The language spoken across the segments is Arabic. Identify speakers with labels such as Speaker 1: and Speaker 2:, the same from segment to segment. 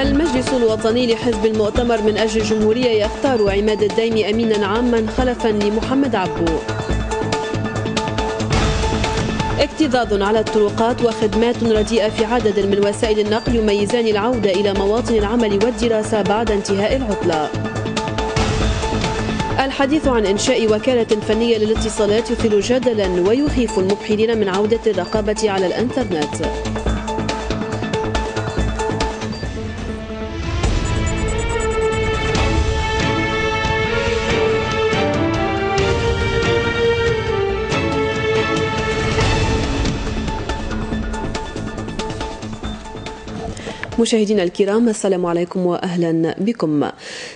Speaker 1: المجلس الوطني لحزب المؤتمر من أجل الجمهورية يختار عماد الديمي أمينا عاما خلفا لمحمد عبو. اكتظاظ على الطرقات وخدمات رديئة في عدد من وسائل النقل يميزان العودة إلى مواطن العمل والدراسة بعد انتهاء العطلة. الحديث عن إنشاء وكالة فنية للاتصالات يثير جدلا ويخيف المبحرين من عودة الرقابة على الإنترنت. مشاهدينا الكرام السلام عليكم واهلا بكم.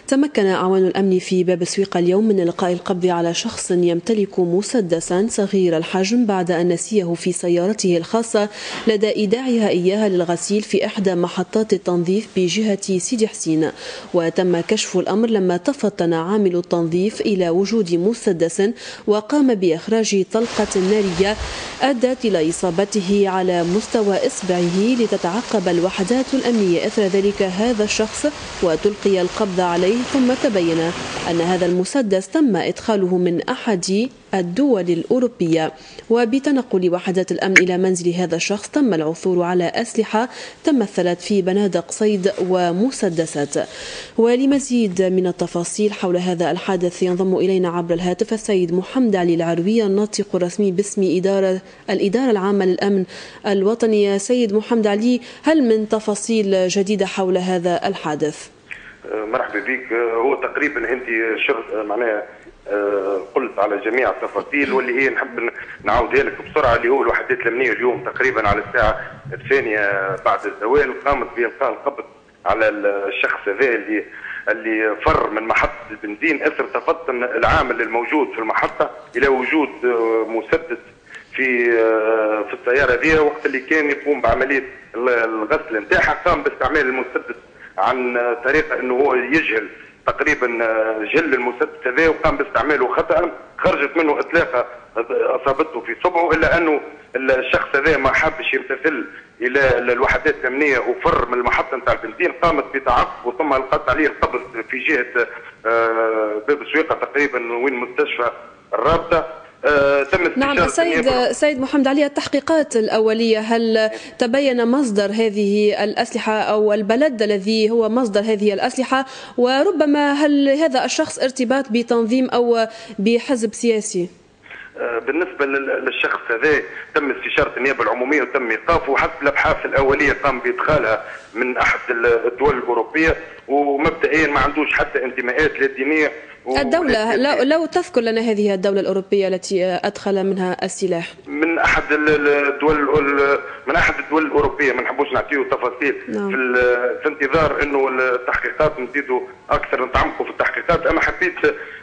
Speaker 1: تمكن اعوان الأمن في باب سويق اليوم من إلقاء القبض على شخص يمتلك مسدسا صغير الحجم بعد أن نسيه في سيارته الخاصة لدى إيداعها إياها للغسيل في إحدى محطات التنظيف بجهة سيدي حسين وتم كشف الأمر لما تفطن عامل التنظيف إلى وجود مسدس وقام بإخراج طلقة نارية أدت إلى إصابته على مستوى إصبعه لتتعقب الوحدات الأمنية الأمنية إثر ذلك هذا الشخص وتلقي القبض عليه ثم تبين أن هذا المسدس تم إدخاله من أحد الدول الأوروبية. وبتنقل وحدات الأمن إلى منزل هذا الشخص تم العثور على أسلحة تمثلت في بنادق صيد ومسدسات. ولمزيد من التفاصيل حول هذا الحادث ينضم إلينا عبر الهاتف السيد محمد علي العروي الناطق الرسمي باسم إدارة الإدارة العامة للأمن الوطني. سيد محمد علي هل من تفاصيل جديدة حول هذا الحادث؟
Speaker 2: مرحبا بك. هو تقريبا انت شر معناها قلت على جميع التفاصيل واللي هي نحب نعاودها لك بسرعة. اللي هو الوحدات الامنيه اليوم تقريبا على الساعة الثانية بعد الزوال قامت بالقاء القبض على الشخص هذا اللي اللي فر من محطة البنزين. أثر تفطن العامل الموجود في المحطة إلى وجود آه، مسدس في آه، في السيارة ذي وقت اللي كان يقوم بعملية الغسل نتاعها قام باستعمال المسدس عن طريقه إنه هو يجهل تقريبا آه، جل المسدس هذا وقام باستعماله خطأ خرجت منه اطلاقه أصابته في صبعه إلا أنه الشخص هذا ما حبش يمتثل إلى الوحدات الأمنية وفر من المحطة نتاع البنزين قامت بتعقب وثم ألقت عليه القبض في جهة آه، باب سويقة تقريبا وين مستشفى
Speaker 1: الرابطة. تم نعم سيد سيد محمد علي التحقيقات الأولية هل تبين مصدر هذه الأسلحة أو البلد الذي هو مصدر هذه الأسلحة؟ وربما هل هذا الشخص ارتباط بتنظيم أو بحزب سياسي؟
Speaker 2: آه، بالنسبة للشخص هذا تم استشارة النيابة العمومية وتم إيقافه وحسب الأبحاث الأولية قام بإدخالها من أحد الدول الأوروبية. ومبدئيا ما عندوش حتى انتماءات لا دينيه
Speaker 1: الدولة لو, لو تذكر لنا هذه الدولة الأوروبية التي أدخل منها السلاح.
Speaker 2: من أحد الدول من أحد الدول الأوروبية ما نحبوش نعطيه تفاصيل نعم. في, في انتظار أنه التحقيقات نزيدوا أكثر نتعمقوا في التحقيقات. أما حبيت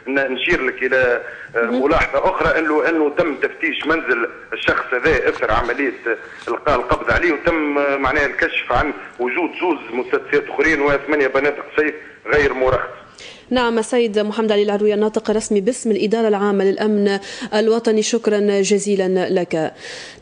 Speaker 2: نشير لك إلى ملاحظة أخرى أنه أنه تم تفتيش منزل الشخص هذا أثر عملية إلقاء القبض عليه وتم معناها الكشف عن وجود زوز مسدسات أخرين وثمانية سيف غير مرخص.
Speaker 1: نعم السيد محمد علي العروي الناطق الرسمي باسم الإدارة العامة للأمن الوطني. شكرا جزيلا لك.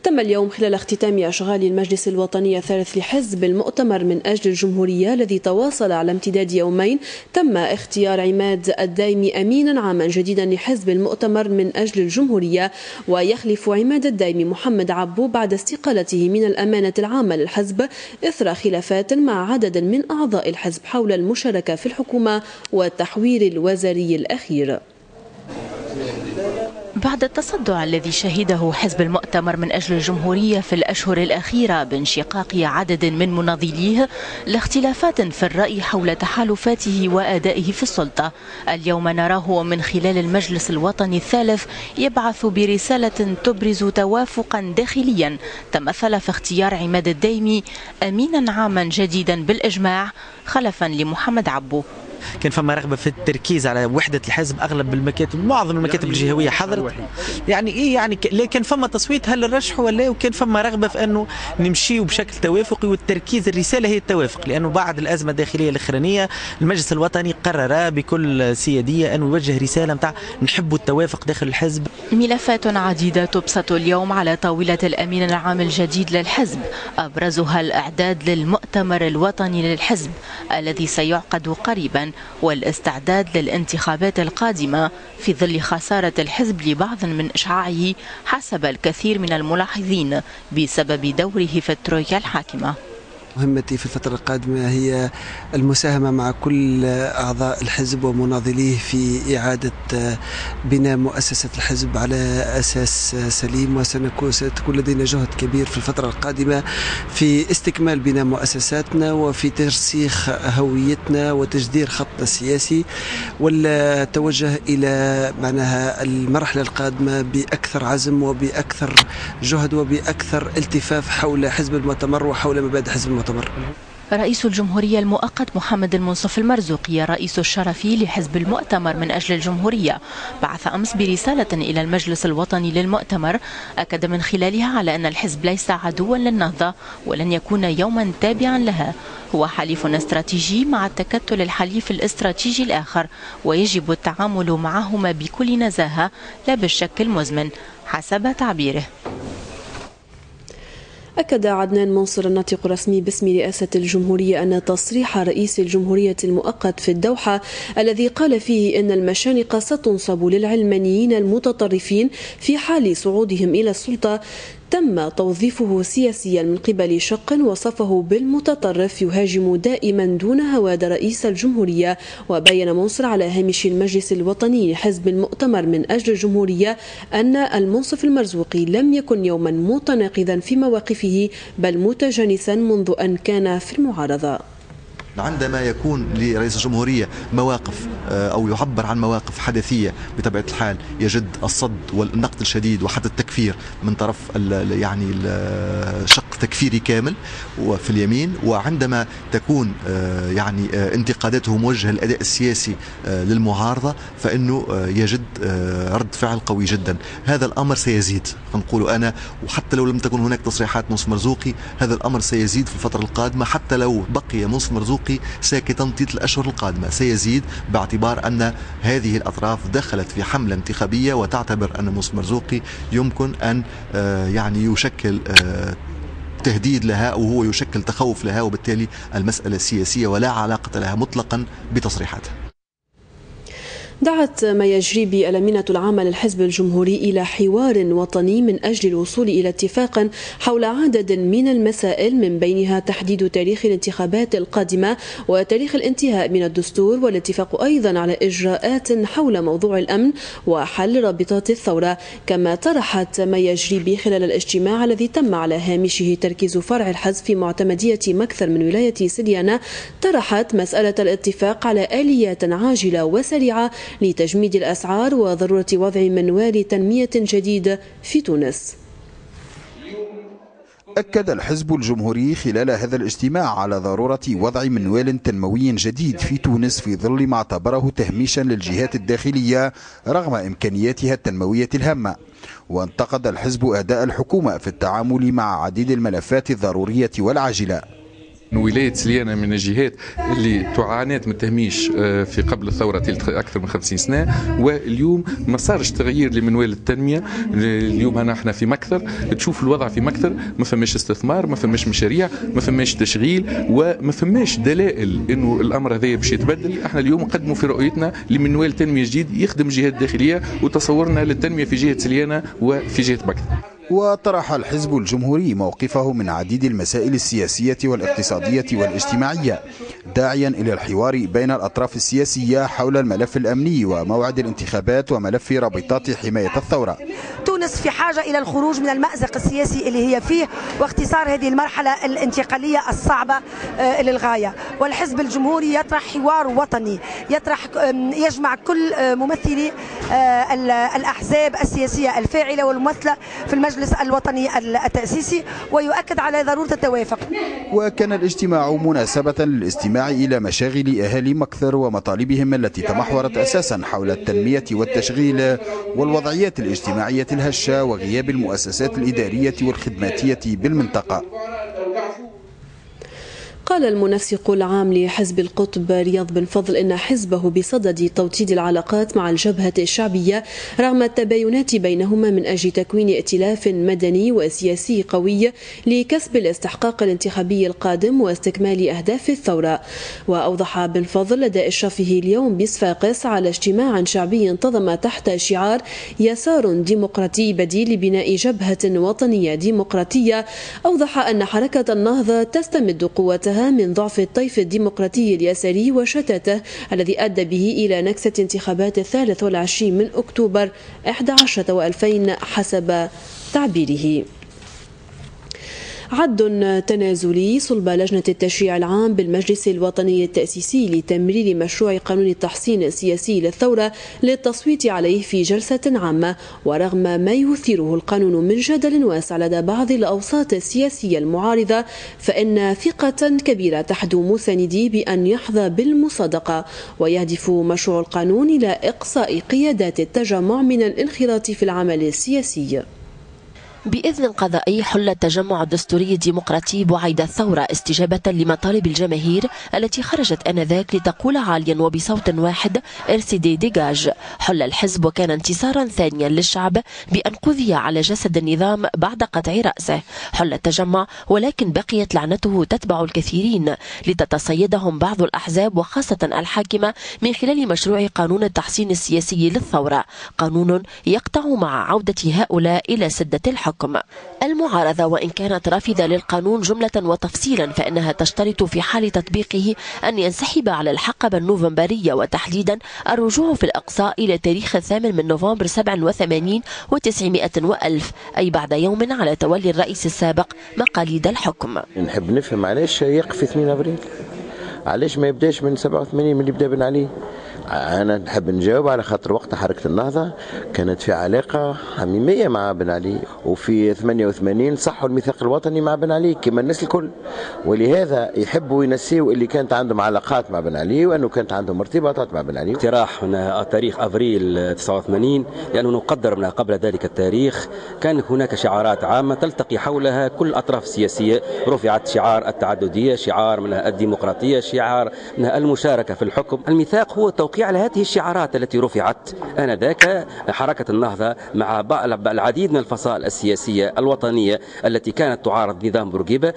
Speaker 1: تم اليوم خلال اختتام أشغال المجلس الوطني الثالث لحزب المؤتمر من أجل الجمهورية الذي تواصل على امتداد يومين تم اختيار عماد الدايمي أمينا عاما جديدا لحزب المؤتمر من أجل الجمهورية ويخلف عماد الدايمي محمد عبو بعد استقالته من الأمانة العامة للحزب إثر خلافات مع عدد من أعضاء الحزب حول المشاركة في الحكومة والتحويل التحوير الوزاري الأخير.
Speaker 3: بعد التصدع الذي شهده حزب المؤتمر من أجل الجمهورية في الأشهر الأخيرة بانشقاق عدد من مناضليه لاختلافات في الرأي حول تحالفاته وأدائه في السلطة. اليوم نراه من خلال المجلس الوطني الثالث يبعث برسالة تبرز توافقا داخليا. تمثل في اختيار عماد الديمي أمينا عاما جديدا بالإجماع خلفا لمحمد عبو.
Speaker 4: كان فما رغبة في التركيز على وحدة الحزب أغلب المكاتب معظم المكاتب يعني الجهوية حضرت. يعني إيه يعني لكن فما تصويت هل الرشح ولا وكان فما رغبة في أنه نمشيو بشكل توافقي والتركيز الرسالة هي التوافق لأنه بعد الأزمة الداخلية الأخرانية المجلس الوطني قرر بكل سيادية انه يوجه رسالة نتاع نحب التوافق داخل الحزب.
Speaker 3: ملفات عديدة تبسط اليوم على طاولة الأمين العام الجديد للحزب أبرزها الإعداد للمؤتمر الوطني للحزب
Speaker 5: الذي سيعقد قريبا والاستعداد للانتخابات القادمة في ظل خسارة الحزب لبعض من إشعاعه حسب الكثير من الملاحظين بسبب دوره في الترويكا الحاكمة.
Speaker 6: مهمتي في الفترة القادمة هي المساهمة مع كل أعضاء الحزب ومناضليه في إعادة بناء مؤسسة الحزب على أساس سليم. وسنكون ستكون لدينا جهد كبير في الفترة القادمة في استكمال بناء مؤسساتنا وفي ترسيخ هويتنا وتجدير خطنا السياسي. والتوجه إلى معناها المرحلة القادمة بأكثر عزم وبأكثر جهد وبأكثر التفاف حول حزب المؤتمر وحول مبادئ حزب المؤتمر. المؤتمر.
Speaker 5: رئيس الجمهورية المؤقت محمد المنصف المرزوقي الرئيس الشرفي لحزب المؤتمر من أجل الجمهورية بعث أمس برسالة إلى المجلس الوطني للمؤتمر أكد من خلالها على أن الحزب ليس عدوا للنهضة ولن يكون يوما تابعا لها. هو حليف استراتيجي مع التكتل الحليف الاستراتيجي الآخر ويجب التعامل معهما بكل نزاهة لا بالشك المزمن حسب تعبيره.
Speaker 1: أكد عدنان منصر الناطق الرسمي باسم رئاسة الجمهورية أن تصريح رئيس الجمهورية المؤقت في الدوحة الذي قال فيه أن المشانق ستنصب للعلمانيين المتطرفين في حال صعودهم إلى السلطة تم توظيفه سياسيا من قبل شق وصفه بالمتطرف يهاجم دائما دون هواد رئيس الجمهورية وبين منصر على هامش المجلس الوطني لحزب المؤتمر من أجل الجمهورية أن المنصف المرزوقي لم يكن يوما متناقضا في مواقفه بل متجانسا منذ أن كان في المعارضة.
Speaker 7: عندما يكون لرئيس الجمهورية مواقف آه، أو يعبر عن مواقف حدثية بطبيعة الحال يجد الصد والنقد الشديد وحتى التكفير من طرف يعني الشق تكفيري كامل وفي اليمين وعندما تكون آه، يعني آه، انتقاداته موجهة للأداء السياسي للمعارضة فإنه يجد رد فعل قوي جدا. هذا الأمر سيزيد نقول أنا وحتى لو لم تكن هناك تصريحات منصف مرزوقي هذا الأمر سيزيد في الفترة القادمة. حتى لو بقي منصف مرزوقي ساكتا طيلة الأشهر القادمة. سيزيد باعتبار أن هذه الأطراف دخلت في حملة انتخابية وتعتبر أن موسى مرزوقي يمكن آه، يعني يشكل آه، تهديد لها وهو يشكل تخوف لها وبالتالي المسألة سياسية ولا علاقة لها مطلقا بتصريحاتها.
Speaker 1: دعت ما يجري بالأمينة العامة للحزب الجمهوري إلى حوار وطني من أجل الوصول إلى اتفاق حول عدد من المسائل من بينها تحديد تاريخ الانتخابات القادمة وتاريخ الانتهاء من الدستور والاتفاق أيضا على إجراءات حول موضوع الأمن وحل رابطات الثورة. كما طرحت ما يجري خلال الاجتماع الذي تم على هامشه تركيز فرع الحزب في معتمدية مكثر من ولاية سليانة طرحت مسألة الاتفاق على آليات عاجلة وسريعة لتجميد الأسعار وضرورة وضع منوال تنمية جديد في تونس.
Speaker 8: أكد الحزب الجمهوري خلال هذا الاجتماع على ضرورة وضع منوال تنموي جديد في تونس في ظل ما اعتبره تهميشا للجهات الداخلية رغم إمكانياتها التنموية الهامة. وانتقد الحزب أداء الحكومة في التعامل مع عديد الملفات الضرورية والعاجلة.
Speaker 9: ولاية سليانة من الجهات اللي تعانات من التهميش آه، في قبل الثورة أكثر من 50 سنة. واليوم ما صارش تغيير لمنوال التنمية. اليوم أنا إحنا في مكثر. تشوف الوضع في مكثر ما فماش استثمار ما فماش مشاريع ما فماش تشغيل وما فماش دلائل إنه الأمر هذا باش يتبدل. إحنا اليوم نقدموا في رؤيتنا لمنوال تنمية جديد يخدم الجهات الداخلية وتصورنا للتنمية في جهة سليانة وفي جهة مكثر.
Speaker 8: وطرح الحزب الجمهوري موقفه من عديد المسائل السياسية والاقتصادية والاجتماعية داعيا إلى الحوار بين الأطراف السياسية حول الملف الأمني وموعد الانتخابات وملف رابطات حماية الثورة.
Speaker 4: تونس في حاجة إلى الخروج من المأزق السياسي اللي هي فيه واختصار هذه المرحلة الانتقالية الصعبة آه، للغاية والحزب الجمهوري يطرح حوار وطني يطرح يجمع كل آه، ممثلي آه، الأحزاب السياسية الفاعلة والممثلة في المجلس الوطني التأسيسي ويؤكد على ضرورة التوافق.
Speaker 8: وكان الاجتماع مناسبة للاستماع إلى مشاغل أهالي مكثر ومطالبهم التي تمحورت أساسا حول التنمية والتشغيل والوضعيات الاجتماعية الهشة وغياب المؤسسات الإدارية والخدماتية بالمنطقة.
Speaker 1: قال المنسق العام لحزب القطب رياض بن فضل إن حزبه بصدد توطيد العلاقات مع الجبهة الشعبية رغم التباينات بينهما من أجل تكوين ائتلاف مدني وسياسي قوي لكسب الاستحقاق الانتخابي القادم واستكمال أهداف الثورة. وأوضح بن فضل لدى إشرافه اليوم بصفاقس على اجتماع شعبي انتظم تحت شعار يسار ديمقراطي بديل لبناء جبهة وطنية ديمقراطية. أوضح أن حركة النهضة تستمد قوتها من ضعف الطيف الديمقراطي اليساري وشتاته الذي أدى به إلى نكسة انتخابات الثالث والعشرين من أكتوبر 11 و2000 حسب تعبيره. عد تنازلي صلب لجنة التشريع العام بالمجلس الوطني التأسيسي لتمرير مشروع قانون التحصين السياسي للثورة للتصويت عليه في جلسة عامة ورغم ما يثيره القانون من جدل واسع لدى بعض الأوساط السياسية المعارضة فإن ثقة كبيرة تحدو مسانديه بأن يحظى بالمصادقة ويهدف مشروع القانون إلى إقصاء قيادات التجمع من الانخراط في العمل السياسي.
Speaker 3: بإذن قضائي حل التجمع الدستوري الديمقراطي بعيد الثورة استجابة لمطالب الجماهير التي خرجت آنذاك لتقول عاليا وبصوت واحد ارسيدي ديجاج حل الحزب وكان انتصارا ثانيا للشعب بأن قضي على جسد النظام بعد قطع رأسه. حل التجمع ولكن بقيت لعنته تتبع الكثيرين لتتصيدهم بعض الأحزاب وخاصة الحاكمة من خلال مشروع قانون التحسين السياسي للثورة. قانون يقطع مع عودة هؤلاء إلى سدة الحكم. الحكم. المعارضة وإن كانت رافضة للقانون جملة وتفصيلا فإنها تشترط في حال تطبيقه أن ينسحب على الحقبة النوفمبرية وتحديدا الرجوع في الإقصاء إلى تاريخ الثامن من نوفمبر 87 و900 وألف أي بعد يوم على تولي الرئيس السابق مقاليد الحكم.
Speaker 10: نحب نفهم علاش يقف 8 أبريل؟ علاش ما يبداش من 87 من اللي بدا بن علي؟ أنا نحب نجاوب على خاطر وقت حركة النهضة كانت في علاقة حميميه مع بن علي وفي 88 صحوا الميثاق الوطني مع بن علي كما الناس الكل. ولهذا يحبوا ينسيوا اللي كانت عندهم علاقات مع بن علي وأنه كانت عندهم ارتباطات مع بن علي.
Speaker 11: اقتراح من تاريخ أفريل 89 لأنه نقدر من قبل ذلك التاريخ كان هناك شعارات عامة تلتقي حولها كل الاطراف السياسيه رفعت شعار التعددية شعار منها الديمقراطية شعار منها المشاركة في الحكم. الميثاق هو التوقيع على هذه الشعارات التي رفعت آنذاك حركة النهضة مع العديد من الفصائل السياسية الوطنية التي كانت تعارض نظام بورقيبة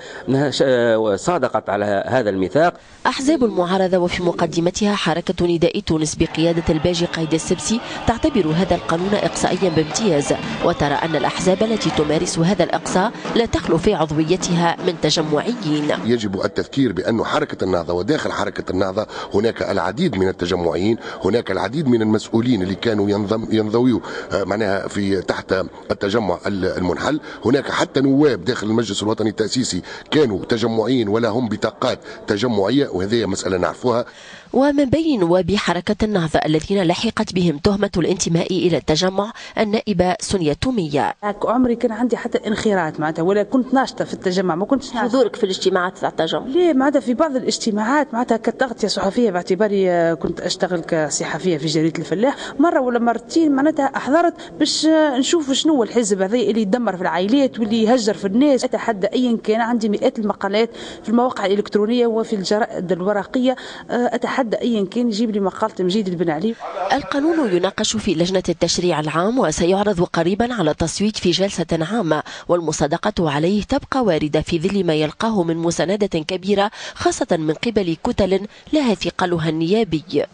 Speaker 11: صادقت على هذا الميثاق.
Speaker 3: أحزاب المعارضة وفي مقدمتها حركة نداء تونس بقيادة الباجي قيد السبسي تعتبر هذا القانون إقصائيا بامتياز وترى أن الأحزاب التي تمارس هذا الإقصاء لا تخلو في عضويتها من تجمعيين.
Speaker 12: يجب التذكير بأن حركة النهضة وداخل حركة النهضة هناك العديد من التجمعيين المعنيين هناك العديد من المسؤولين اللي كانوا ينضم ينضويوا آه، معناها في تحت التجمع المنحل. هناك حتى نواب داخل المجلس الوطني التأسيسي كانوا تجمعيين ولا هم بطاقات تجمعية وهذه مسألة نعرفوها.
Speaker 3: ومن بين نواب حركة النهضة الذين لحقت بهم تهمة الانتماء إلى التجمع النائبة سونيا تومية.
Speaker 13: عمري كان عندي حتى انخراط معناتها ولا كنت ناشطة في التجمع ما كنتش
Speaker 3: حضورك في الاجتماعات تاع التجمع؟
Speaker 13: ليه معناتها في بعض الاجتماعات معناتها كتغطية صحفية باعتباري آه، كنت أشتغل كصحفية في جريدة الفلاح. مرة ولا مرتين معناتها أحضرت باش آه، نشوف شنو الحزب هذا اللي يدمر في العائلات واللي يهجر في الناس. أتحدى أيا كان عندي مئات المقالات في المواقع الإلكترونية وفي الجرائد الورقية آه، أتحدى حد ايا كان يجيب لي مقاله مجيد البن علي.
Speaker 3: القانون يناقش في لجنة التشريع العام وسيعرض قريبا على التصويت في جلسة عامة والمصادقة عليه تبقى واردة في ظل ما يلقاه من مساندة كبيرة خاصة من قبل كتل لها ثقلها النيابي.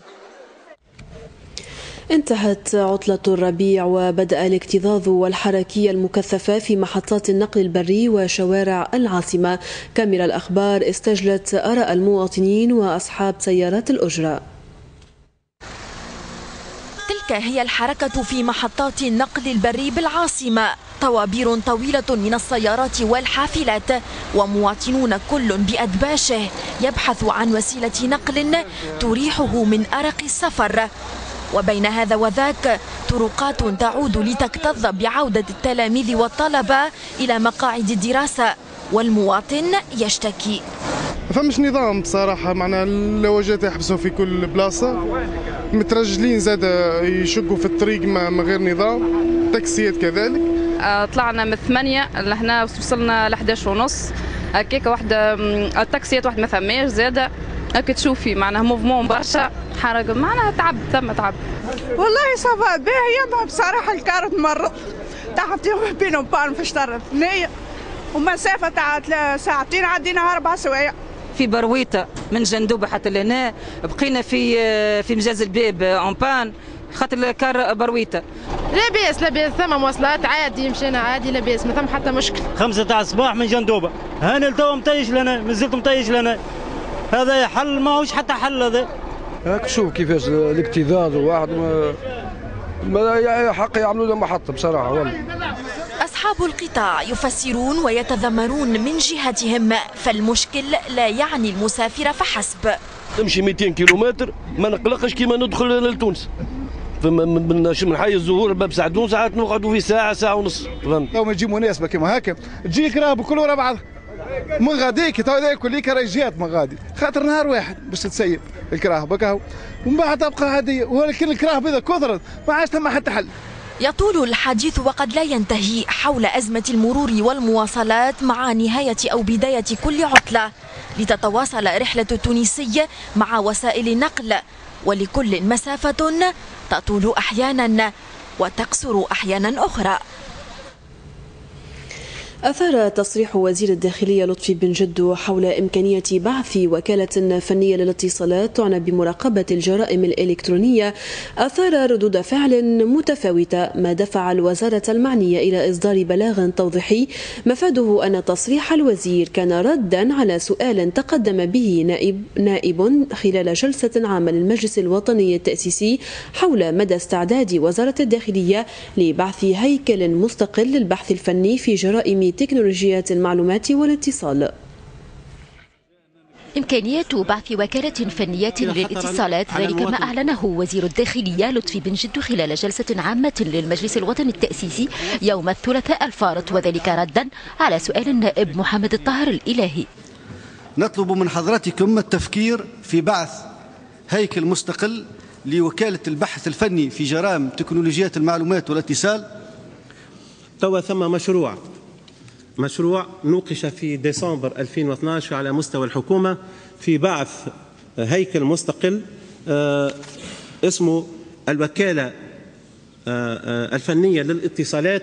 Speaker 1: انتهت عطلة الربيع وبدأ الاكتظاظ والحركية المكثفة في محطات النقل البري وشوارع العاصمة. كاميرا الأخبار استجلت آراء المواطنين وأصحاب سيارات الأجرة.
Speaker 14: تلك هي الحركة في محطات النقل البري بالعاصمة. طوابير طويلة من السيارات والحافلات ومواطنون كل بأدباشه يبحث عن وسيلة نقل تريحه من أرق السفر. وبين هذا وذاك طرقات تعود لتكتظ بعودة التلاميذ والطلبة إلى مقاعد الدراسة والمواطن يشتكي.
Speaker 15: فمش نظام بصراحة معنا اللواجات يحبسوا في كل بلاصة. مترجلين زاد يشقوا في الطريق من غير نظام تاكسيات كذلك.
Speaker 16: آه، طلعنا من ثمانية لهنا وصلنا ل 11 ونص. هكاك واحدة التاكسيات واحد ما ثماش زادة. هاك تشوفي معناها موفمون برشا. حركه معناها تعب ثم تعب.
Speaker 17: والله صافا. باهي بصراحه الكارت مرض تحت يوم بينهم بان في شطر الثنيه ومسافه تاع ساعتين عدينا أربع سوايع.
Speaker 18: في برويته من جندوبه حتى لهنا. بقينا في في مجاز الباب اون بان خاطر الكار برويته
Speaker 19: لا باس لا باس ثم مواصلات عادي مشينا عادي لا باس ما ثم حتى مشكل.
Speaker 20: خمسة تاع الصباح من جندوبة هاني لتو مطيش لنا مازلت مطيش لنا. هذا حل ماهوش حتى حل هذا.
Speaker 21: هاك شوف كيفاش الاكتظاظ واحد ما حق يعملوا له محطة بصراحة والله.
Speaker 14: أصحاب القطاع يفسرون ويتذمرون من جهتهم فالمشكل لا يعني المسافر فحسب.
Speaker 21: تمشي 200 كيلومتر ما نقلقش كيما ندخل لتونس من من حي الزهور باب سعدون ساعات نقعدوا في ساعة ساعة ونص. فهمت؟
Speaker 22: لو ما تجي مناسبة كيما هكا تجيك راه كل ورا بعض. من غاديك تو هذا كليك راهي جات من غادي. خاطر نهار واحد باش تسيب الكراه بكاو ومن بعد تبقى هذه ولكن الكراه بذا كثرت. ما عادش ثم حتى حل.
Speaker 14: يطول الحديث وقد لا ينتهي حول أزمة المرور والمواصلات مع نهاية أو بداية كل عطلة. لتتواصل رحلة التونسي مع وسائل النقل ولكل مسافة تطول أحيانا وتقصر أحيانا أخرى.
Speaker 1: أثار تصريح وزير الداخلية لطفي بن جدو حول إمكانية بعث وكالة فنية للاتصالات تعنى بمراقبة الجرائم الإلكترونية أثار ردود فعل متفاوتة ما دفع الوزارة المعنية إلى إصدار بلاغ توضيحي مفاده أن تصريح الوزير كان ردا على سؤال تقدم به نائب, نائب خلال جلسة عامة للمجلس الوطني التأسيسي حول مدى استعداد وزارة الداخلية لبعث هيكل مستقل للبحث الفني في جرائم تكنولوجيات المعلومات والاتصال.
Speaker 23: إمكانية بعث وكالة فنية للاتصالات ذلك ما أعلنه وزير الداخلية لطفي بن جد خلال جلسة عامة للمجلس الوطني التأسيسي يوم الثلاثاء الفارط وذلك ردا على سؤال النائب محمد الطاهر الإلهي.
Speaker 24: نطلب من حضراتكم التفكير في بعث هيكل مستقل لوكالة البحث الفني في جرائم تكنولوجيات المعلومات والاتصال.
Speaker 25: توا ثم مشروع. مشروع نوقش في ديسمبر 2012 على مستوى الحكومة في بعث هيكل مستقل اسمه الوكالة الفنية للاتصالات.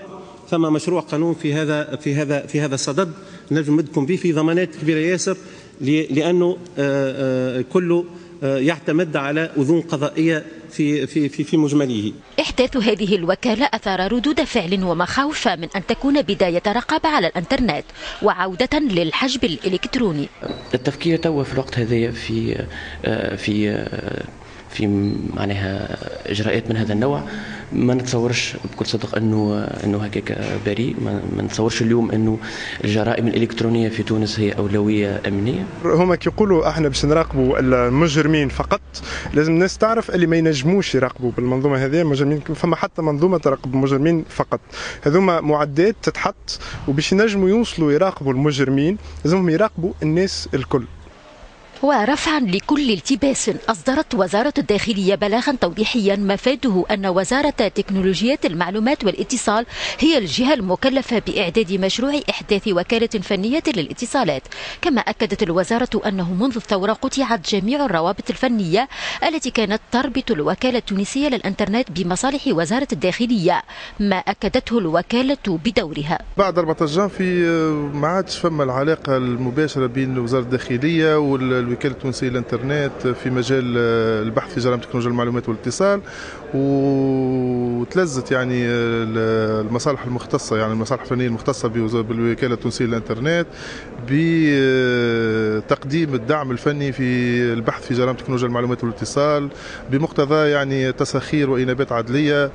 Speaker 25: ثم مشروع قانون في هذا في هذا في هذا الصدد نجم ندكم به في ضمانات كبيرة ياسر لأنه كله يعتمد على أذون قضائية في في في في مجمله.
Speaker 23: إحداث هذه الوكالة أثار ردود فعل ومخاوف من أن تكون بداية رقابة على الإنترنت وعودة للحجب الإلكتروني.
Speaker 26: التفكير توا في الوقت هذا في في في معناها إجراءات من هذا النوع. ما نتصورش بكل صدق انه أنه هكاك بريء ما نتصورش اليوم أنه الجرائم الإلكترونية في تونس هي أولوية أمنية.
Speaker 15: هما كيقولوا إحنا باش نراقبوا المجرمين فقط. لازم الناس تعرف اللي ما ينجموش يراقبوا بالمنظومة هذه. المجرمين فما حتى منظومة تراقب المجرمين فقط. هذوما معدات تتحط وباش ينجموا يوصلوا يراقبوا المجرمين لازمهم يراقبوا الناس الكل.
Speaker 23: ورفعا لكل التباس أصدرت وزارة الداخلية بلاغا توضيحيا مفاده أن وزارة تكنولوجيات المعلومات والاتصال هي الجهة المكلفة بإعداد مشروع إحداث وكالة فنية للاتصالات. كما أكدت الوزارة أنه منذ الثورة قطعت جميع الروابط الفنية التي كانت تربط الوكالة التونسية للإنترنت بمصالح وزارة الداخلية ما أكدته الوكالة بدورها.
Speaker 15: بعد 14 في ما عادش فما العلاقة المباشرة بين وزارة الداخلية وال الوكالة التونسية للإنترنت في مجال البحث في جرائم تكنولوجيا المعلومات والاتصال وتلزت يعني المصالح المختصة يعني المصالح الفنية المختصة بالوكالة التونسية للإنترنت بتقديم الدعم الفني في البحث في جرائم تكنولوجيا المعلومات والاتصال بمقتضى يعني تساخير وإنابات عدلية.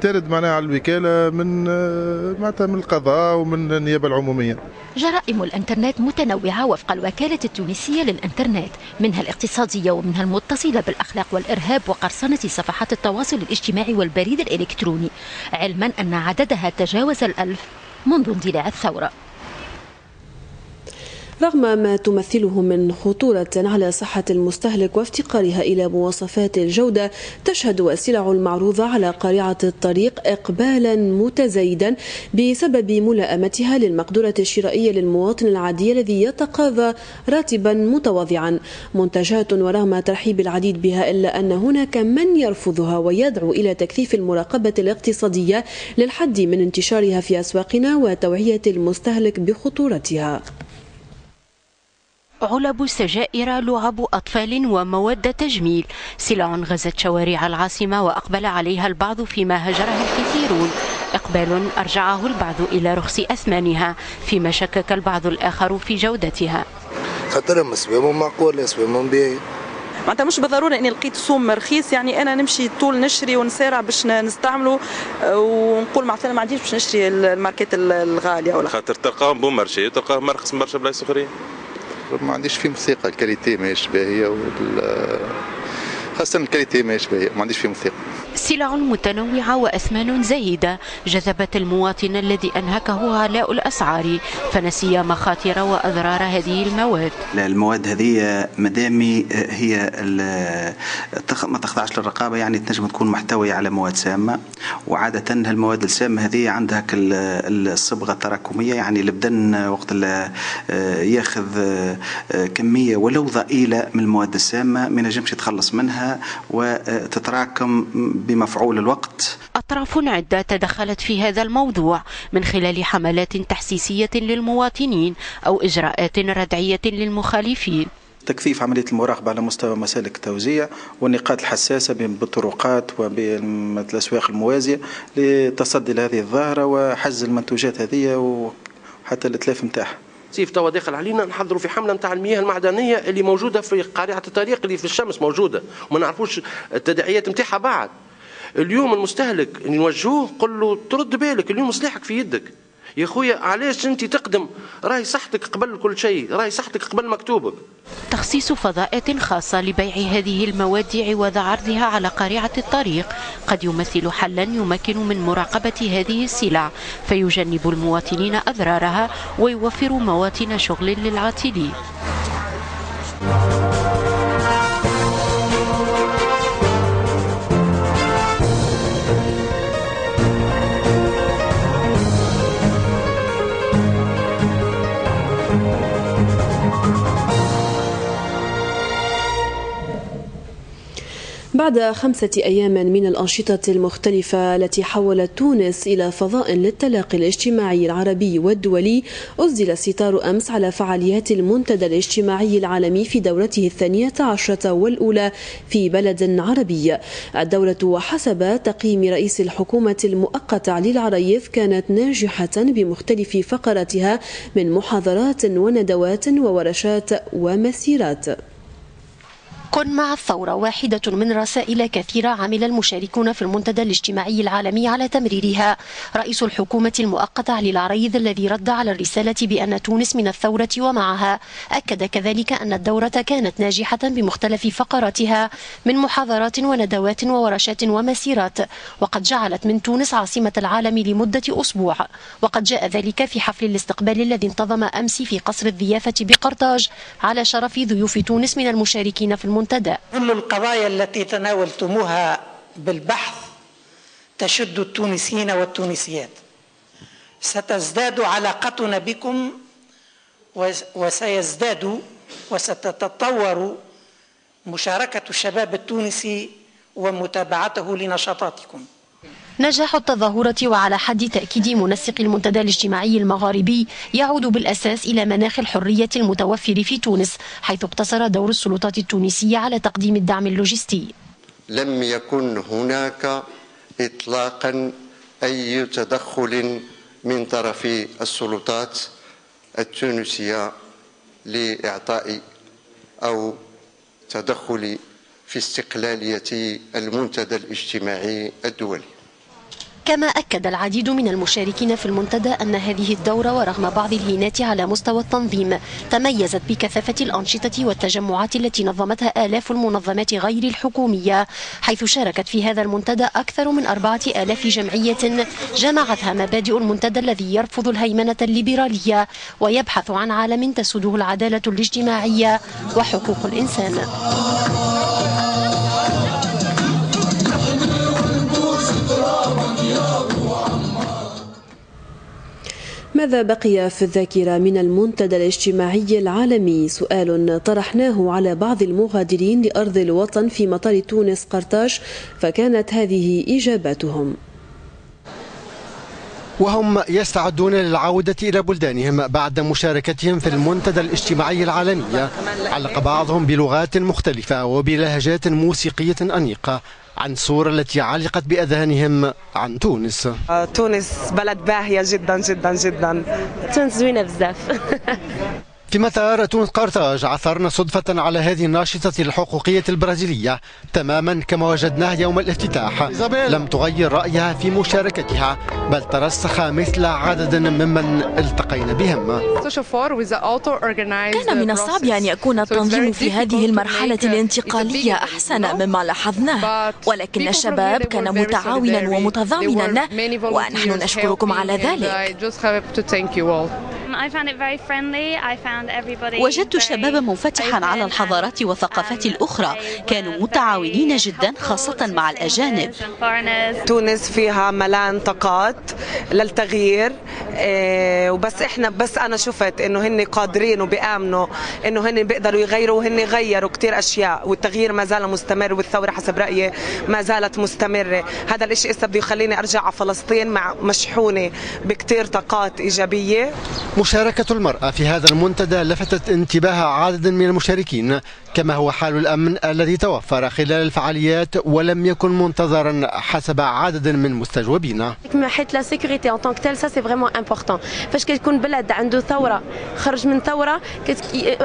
Speaker 15: ترد معناها على الوكالة من معناتها من القضاء ومن النيابة العمومية.
Speaker 23: جرائم الإنترنت متنوعة وفق الوكالة التونسية للإنترنت منها الاقتصادية ومنها المتصلة بالأخلاق والإرهاب وقرصنة صفحات التواصل الاجتماعي والبريد الإلكتروني علما أن عددها تجاوز الألف منذ اندلاع الثورة.
Speaker 1: رغم ما تمثله من خطورة على صحة المستهلك وافتقارها إلى مواصفات الجودة تشهد السلع المعروضة على قارعة الطريق إقبالا متزايدا بسبب ملائمتها للمقدرة الشرائية للمواطن العادي الذي يتقاضى راتبا متواضعا. منتجات ورغم ترحيب العديد بها إلا أن هناك من يرفضها ويدعو إلى تكثيف المراقبة الاقتصادية للحد من انتشارها في أسواقنا وتوعية المستهلك بخطورتها.
Speaker 27: علب سجائر لعب أطفال ومواد تجميل. سلع غزت شوارع العاصمة وأقبل عليها البعض فيما هجرها الكثيرون. إقبال أرجعه البعض إلى رخص أثمانها فيما شكك البعض الآخر في جودتها.
Speaker 28: خاطر سوامهم معقول اسوامهم باهي
Speaker 29: معناتها مش بالضرورة إني لقيت سوم رخيص يعني أنا نمشي طول نشري ونسارع باش نستعمله آه، ونقول مثلا ما عنديش باش نشري الماركات الغاليه ولا
Speaker 30: خاطر تلقاهم bon marché وتلقاهم مرخص من برشا بلايص أخرين.
Speaker 28: ما عنديش فيهم ثقه ال qualité ماهيش باهية خاصة ال qualité ماهيش باهية ما عنديش فيهم ثقه
Speaker 27: سلع متنوعة وأثمان زهيدة جذبت المواطن الذي أنهكه غلاء الأسعار فنسي مخاطر وأضرار هذه المواد.
Speaker 31: المواد هذه مدامي هي ما تخضعش للرقابة يعني تنجم تكون محتوية على مواد سامة. وعادة المواد السامة هذه عندها الصبغة التراكمية يعني البدن وقت ياخذ كمية ولو ضئيلة من المواد السامة ما ينجمش يتخلص منها وتتراكم بمفعول الوقت.
Speaker 27: أطراف عدة تدخلت في هذا الموضوع من خلال حملات تحسيسية للمواطنين أو إجراءات ردعية للمخالفين.
Speaker 31: تكثيف عملية المراقبة على مستوى مسالك التوزيع والنقاط الحساسة بالطرقات وبالأسواق الموازية لتصدي لهذه الظاهرة وحجز المنتوجات هذه وحتى الإتلاف نتاعها.
Speaker 32: سيف توا داخل علينا نحضروا في حملة نتاع المياه المعدنية اللي موجودة في قارعة الطريق اللي في الشمس موجودة. وما نعرفوش التداعيات نتاعها بعد. اليوم المستهلك نوجهوه قل له ترد بالك اليوم سلاحك في يدك. يا خويا علاش أنت تقدم؟ راهي صحتك قبل كل شيء راهي صحتك قبل مكتوبك.
Speaker 27: تخصيص فضاءات خاصة لبيع هذه المواد عوض عرضها على قارعة الطريق. قد يمثل حلا يمكن من مراقبة هذه السلع. فيجنب المواطنين أضرارها ويوفر مواطن شغل للعاطلين.
Speaker 1: بعد خمسة أيام من الأنشطة المختلفة التي حولت تونس إلى فضاء للتلاقي الاجتماعي العربي والدولي أسدل الستار أمس على فعاليات المنتدى الاجتماعي العالمي في دورته الثانية عشرة والأولى في بلد عربي. الدورة وحسب تقييم رئيس الحكومة المؤقتة علي العريف كانت ناجحة بمختلف فقراتها من محاضرات وندوات وورشات ومسيرات.
Speaker 27: كن مع الثورة واحدة من رسائل كثيرة عمل المشاركون في المنتدى الاجتماعي العالمي على تمريرها. رئيس الحكومة المؤقتة علي العريض الذي رد على الرسالة بأن تونس من الثورة ومعها أكد كذلك أن الدورة كانت ناجحة بمختلف فقراتها من محاضرات وندوات وورشات ومسيرات وقد جعلت من تونس عاصمة العالم لمدة أسبوع. وقد جاء ذلك في حفل الاستقبال الذي انتظم أمس في قصر الضيافة بقرطاج على شرف ضيوف تونس من المشاركين في المنتدى. المنتدى.
Speaker 33: كل القضايا التي تناولتموها بالبحث تشد التونسيين والتونسيات. ستزداد علاقتنا بكم وسيزداد وستتطور مشاركة الشباب التونسي ومتابعته لنشاطاتكم.
Speaker 27: نجاح التظاهرة وعلى حد تأكيد منسق المنتدى الاجتماعي المغاربي يعود بالأساس إلى مناخ الحرية المتوفر في تونس حيث اقتصر دور السلطات التونسية على تقديم الدعم اللوجستي.
Speaker 12: لم يكن هناك إطلاقا أي تدخل من طرف السلطات التونسية لإعطاء أو تدخل في استقلالية المنتدى الاجتماعي الدولي.
Speaker 34: كما أكد العديد من المشاركين في المنتدى أن هذه الدورة ورغم بعض الهينات على مستوى التنظيم تميزت بكثافة الأنشطة والتجمعات التي نظمتها آلاف المنظمات غير الحكومية حيث شاركت في هذا المنتدى أكثر من أربعة آلاف جمعية جمعتها مبادئ المنتدى الذي يرفض الهيمنة الليبرالية ويبحث عن عالم تسوده العدالة الاجتماعية وحقوق الإنسان.
Speaker 1: ماذا بقي في الذاكرة من المنتدى الاجتماعي العالمي؟ سؤال طرحناه على بعض المغادرين لأرض الوطن في مطار تونس قرطاج فكانت هذه إجاباتهم.
Speaker 35: وهم يستعدون للعودة إلى بلدانهم بعد مشاركتهم في المنتدى الاجتماعي العالمي. علق بعضهم بلغات مختلفة وبلهجات موسيقية أنيقة. عن صورة التي علقت بأذهانهم عن تونس.
Speaker 36: تونس بلد باهية جدا جدا جدا.
Speaker 34: تونس زوينة بزاف.
Speaker 35: في مطار تونس قرطاج عثرنا صدفة على هذه الناشطة الحقوقية البرازيلية تماما كما وجدناها يوم الافتتاح. لم تغير رأيها في مشاركتها بل ترسخ مثل عدد ممن التقينا بهم.
Speaker 14: كان من الصعب أن يكون التنظيم في هذه المرحلة الانتقالية أحسن مما لاحظناه. ولكن الشباب كان متعاونا ومتضامنا ونحن نشكركم على ذلك.
Speaker 37: وجدت الشباب منفتحا على الحضارات والثقافات الأخرى. كانوا متعاونين جدا خاصة مع الأجانب.
Speaker 36: تونس فيها ملان طاقات للتغيير إيه وبس إحنا بس أنا شفت إنه هن قادرين وبيآمنوا إنه هن بيقدروا يغيروا وهن غيروا كثير أشياء والتغيير ما زال مستمر والثورة حسب رأيي ما زالت مستمرة. هذا الشيء هسه بده يخليني أرجع على فلسطين مع مشحونة بكثير طاقات إيجابية.
Speaker 35: مشاركة المرأة في هذا المنتدى لفتت انتباه عدد من المشاركين كما هو حال الأمن الذي توفر خلال الفعاليات ولم يكن منتظرا حسب عدد من مستجوبين.
Speaker 34: حيث la sécurité en tant que telle ça c'est vraiment important فاش كتكون بلد عنده ثورة خرج من ثورة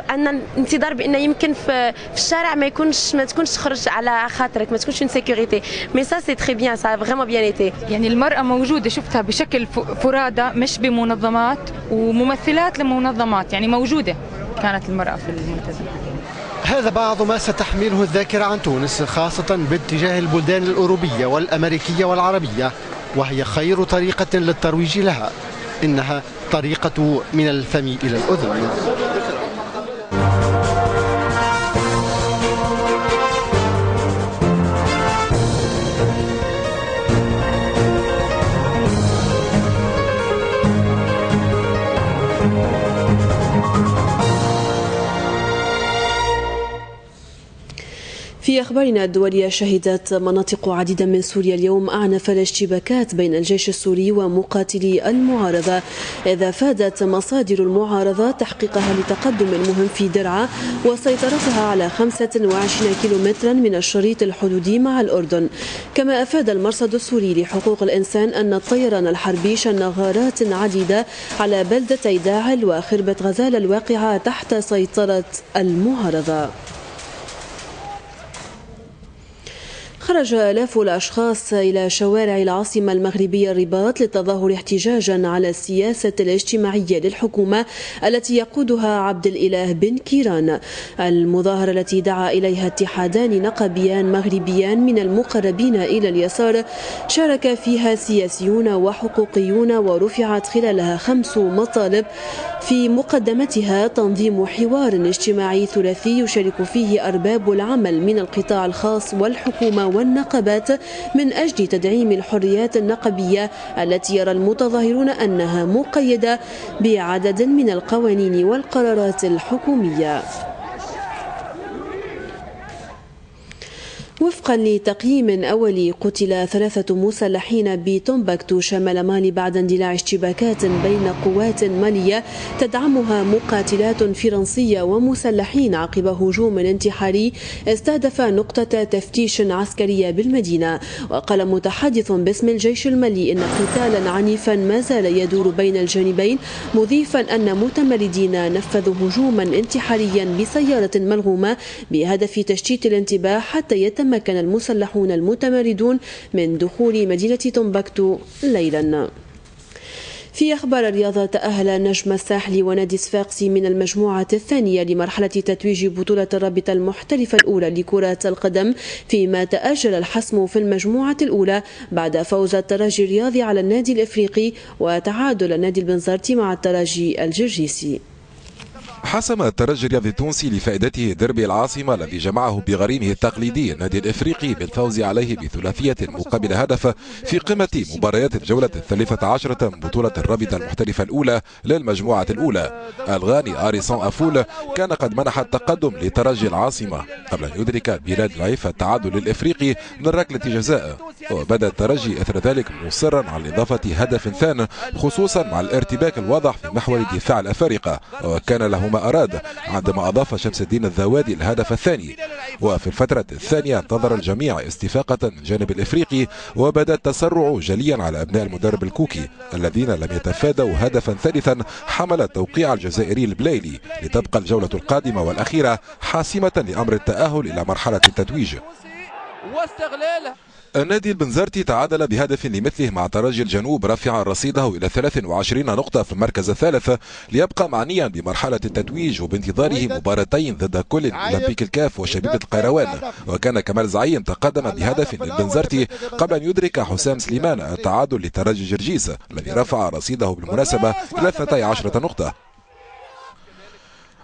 Speaker 34: عندنا انتظار بأن يمكن في, في الشارع ما يكونش ما تكونش تخرج على خاطرك ما تكونش en sécurité mais ça c'est très bien ça vraiment bien été
Speaker 38: يعني المرأة موجودة شفتها بشكل فرادى مش بمنظمات وممثلات لمنظمات. يعني موجودة كانت المرأة في المنتدى.
Speaker 35: هذا بعض ما ستحمله الذاكرة عن تونس خاصة باتجاه البلدان الأوروبية والأمريكية والعربية وهي خير طريقة للترويج لها إنها طريقة من الفم إلى الأذن.
Speaker 1: في أخبارنا الدولية شهدت مناطق عديدة من سوريا اليوم أعنف الاشتباكات بين الجيش السوري ومقاتلي المعارضة. إذا فادت مصادر المعارضة تحقيقها لتقدم مهم في درعا وسيطرتها على 25 كيلومترا من الشريط الحدودي مع الأردن. كما أفاد المرصد السوري لحقوق الإنسان أن الطيران الحربي شن غارات عديدة على بلدتي داعل وخربة غزال الواقعة تحت سيطرة المعارضة. خرج آلاف الأشخاص إلى شوارع العاصمة المغربية الرباط للتظاهر احتجاجا على السياسة الاجتماعية للحكومة التي يقودها عبد الإله بن كيران. المظاهرة التي دعا إليها اتحادان نقبيان مغربيان من المقربين إلى اليسار شارك فيها سياسيون وحقوقيون ورفعت خلالها خمس مطالب. في مقدمتها تنظيم حوار اجتماعي ثلاثي يشارك فيه أرباب العمل من القطاع الخاص والحكومة والنقابات من أجل تدعيم الحريات النقبية التي يرى المتظاهرون أنها مقيدة بعدد من القوانين والقرارات الحكومية. وفقا لتقييم أولي قتل ثلاثة مسلحين بتومبكتو شمال مالي بعد اندلاع اشتباكات بين قوات مالية تدعمها مقاتلات فرنسية ومسلحين عقب هجوم انتحاري. استهدف نقطة تفتيش عسكرية بالمدينة. وقال متحدث باسم الجيش المالي إن قتالا عنيفا ما زال يدور بين الجانبين مضيفا أن متمردين نفذوا هجوما انتحاريا بسيارة ملغومة بهدف تشتيت الانتباه حتى يتم تمكن المسلحون المتمردون من دخول مدينة تومبكتو ليلا. في أخبار الرياضة تأهل نجم الساحلي ونادي صفاقسي من المجموعة الثانية لمرحلة تتويج بطولة الرابطة المحترفة الأولى لكرة القدم فيما تأجل الحسم في المجموعة الأولى بعد فوز الترجي الرياضي على النادي الإفريقي وتعادل النادي البنزرتي مع الترجي الجرجيسي.
Speaker 39: حسم الترجي الرياضي التونسي لفائدته دربي العاصمة الذي جمعه بغريمه التقليدي النادي الإفريقي بالفوز عليه بثلاثية مقابل هدف في قمة مباريات الجولة الثالثة عشرة من بطولة الرابطة المحترفة الأولى للمجموعة الأولى. الغاني هاريسون أفول كان قد منح التقدم لترجي العاصمة. قبل أن يدرك بلال العيفة التعادل للإفريقي من ركلة جزاء وبدأ الترجي إثر ذلك مصرا على إضافة هدف ثان خصوصا مع الارتباك الواضح في محور دفاع الأفارقة وكان له ما أراد عندما أضاف شمس الدين الذوادي الهدف الثاني. وفي الفترة الثانية انتظر الجميع استفاقة من الجانب الإفريقي وبدأ التسرع جليا على أبناء المدرب الكوكي الذين لم يتفادوا هدفا ثالثا حمل التوقيع الجزائري البلايلي لتبقى الجولة القادمة والأخيرة حاسمة لأمر التأهل إلى مرحلة التتويج. واستغلال النادي البنزرتي تعادل بهدف لمثله مع ترجي الجنوب رافعا رصيده إلى 23 نقطة في المركز الثالث ليبقى معنيا بمرحلة التتويج وبانتظاره مباراتين ضد كل أولمبيك الكاف وشبيبة القيروان. وكان كمال زعيم تقدم بهدف للبنزرتي قبل أن يدرك حسام سليمان التعادل لترجي جرجيس الذي رفع رصيده بالمناسبة إلى 12 نقطة.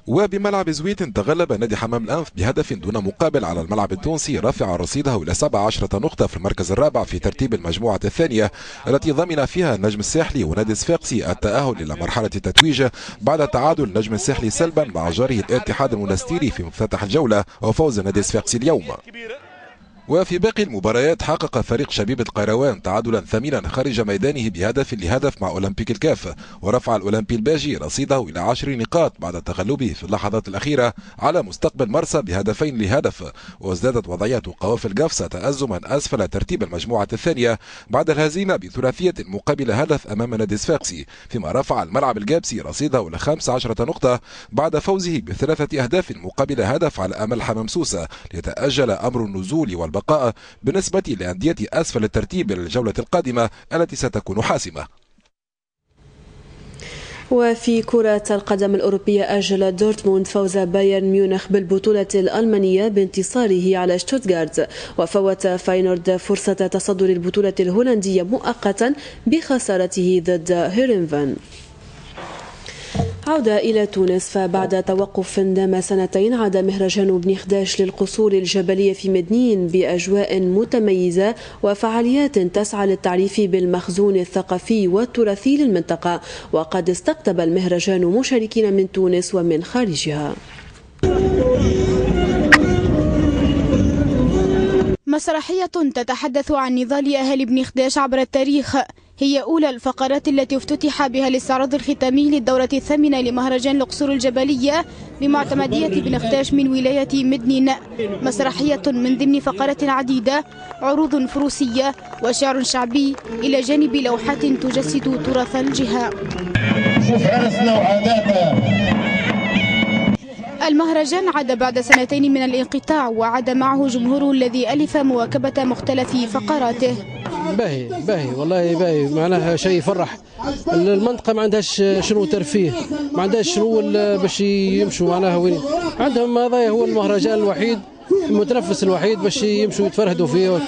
Speaker 39: وبملعب زويت تغلب نادي حمام الأنف بهدف دون مقابل على الملعب التونسي رافع رصيده إلى 17 نقطة في المركز الرابع في ترتيب المجموعة الثانية التي ضمن فيها النجم الساحلي ونادي صفاقسي التأهل إلى مرحلة التتويج بعد تعادل النجم الساحلي سلبا مع جاره الاتحاد المنستيري في مفتتح الجولة وفوز نادي صفاقسي اليوم. وفي باقي المباريات حقق فريق شبيبة قيروان تعادلا ثمينا خارج ميدانه بهدف لهدف مع أولمبيك الكاف ورفع الأولمبي الباجي رصيده إلى عشر نقاط بعد تغلبه في اللحظات الأخيرة على مستقبل مرسى بهدفين لهدف وازدادت وضعية قوافل قفصة تأزما أسفل ترتيب المجموعة الثانية بعد الهزيمة بثلاثية مقابل هدف أمام نادي صفاقسي فيما رفع الملعب الجابسي رصيده إلى 15 نقطة بعد فوزه بثلاثة أهداف مقابل هدف على أمل حمام سوسة ليتأجل أمر النزول والبقاء البقاء بالنسبة لأندية أسفل الترتيب للجولة القادمة التي ستكون حاسمة.
Speaker 1: وفي كرة القدم الأوروبية أجل دورتموند فوز بايرن ميونخ بالبطولة الألمانية بانتصاره على شتوتغارت. وفوت فاينورد فرصة تصدر البطولة الهولندية مؤقتا بخسارته ضد هيرنفان. عودة إلى تونس فبعد توقف دام سنتين عاد مهرجان ابن خداش للقصور الجبلية في مدنين بأجواء متميزة وفعاليات تسعى للتعريف بالمخزون الثقافي والتراثي للمنطقة. وقد استقطب المهرجان مشاركين من تونس ومن خارجها.
Speaker 40: مسرحية تتحدث عن نضال أهل ابن خداش عبر التاريخ. هي أولى الفقرات التي افتتح بها الاستعراض الختامي للدورة الثامنة لمهرجان القصور الجبلية بمعتمدية بن خداش من ولاية مدنين مسرحية من ضمن فقرات عديدة عروض فروسية وشعر شعبي إلى جانب لوحات تجسد تراث الجهة. شوف عرسنا وعاداتنا المهرجان عاد بعد سنتين من الانقطاع وعاد معه جمهوره الذي ألف مواكبة مختلف فقراته.
Speaker 41: باهي باهي والله باهي. معناها شيء يفرح. المنطقة ما عندهاش شنو ترفيه ما عندهاش شنو باش يمشوا معناها وين. عندهم هذا هو المهرجان الوحيد المتنفس الوحيد باش يمشوا يتفرهدوا فيه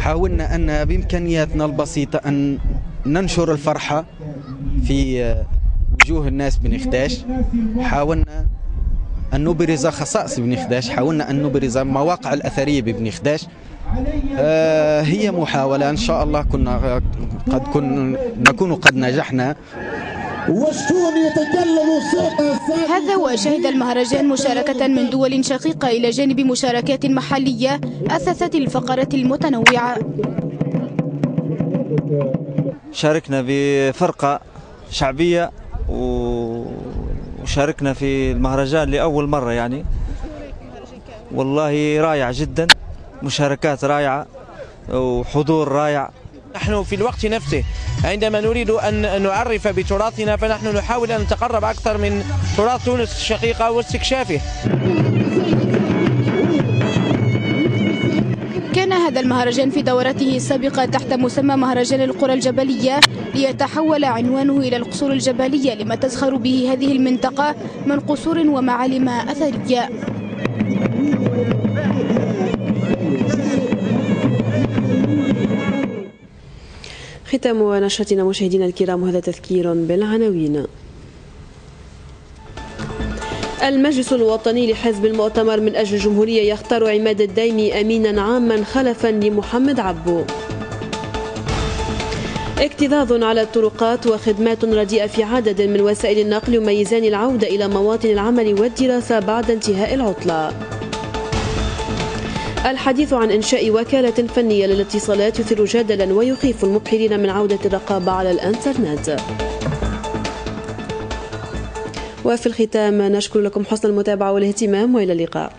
Speaker 42: حاولنا أن بإمكانياتنا البسيطة أن ننشر الفرحة في وجوه الناس بنخداش حاولنا أن نبرز خصائص ابن خداش. حاولنا أن نبرز المواقع الأثرية بابن خداش. هي محاولة إن شاء الله كنا قد كن نكون قد نجحنا.
Speaker 40: هذا وشهد المهرجان مشاركة من دول شقيقة إلى جانب مشاركات محلية أثثت الفقرات المتنوعة.
Speaker 43: شاركنا بفرقة شعبية و وشاركنا في المهرجان لأول مرة يعني. والله رائع جدا. مشاركات رائعة وحضور رائع.
Speaker 44: نحن في الوقت نفسه عندما نريد أن نعرف بتراثنا فنحن نحاول أن نتقرب أكثر من تراث تونس الشقيقة واستكشافه.
Speaker 40: هذا المهرجان في دورته السابقة تحت مسمى مهرجان القرى الجبلية ليتحول عنوانه إلى القصور الجبلية لما تزخر به هذه المنطقة من قصور ومعالم أثرية.
Speaker 1: ختام نشرتنا مشاهدينا الكرام وهذا تذكير بالعناوين. المجلس الوطني لحزب المؤتمر من أجل الجمهورية يختار عماد الدايمي أمينا عاما خلفا لمحمد عبو. اكتظاظ على الطرقات وخدمات رديئة في عدد من وسائل النقل يميزان العودة إلى مواطن العمل والدراسة بعد انتهاء العطلة. الحديث عن إنشاء وكالة فنية للاتصالات يثير جدلا ويخيف المبحرين من عودة الرقابة على الإنترنت. وفي الختام نشكر لكم حسن المتابعة والاهتمام وإلى اللقاء.